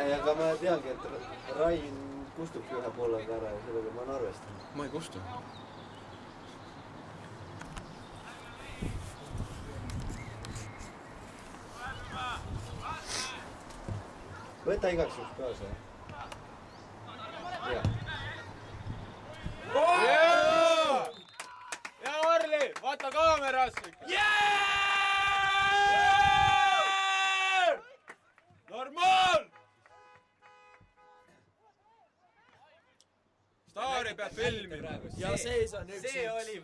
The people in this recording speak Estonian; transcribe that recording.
ei, aga ma teangi, et Rain kustubki ühe poolaga ära ja sellega ma olen arvestanud. ma ei kustu. võta igaks juhuks kaasa. ja Harli, vaata kaamerasse. normaal. Staari peab filmima. ja seis on üks. see oli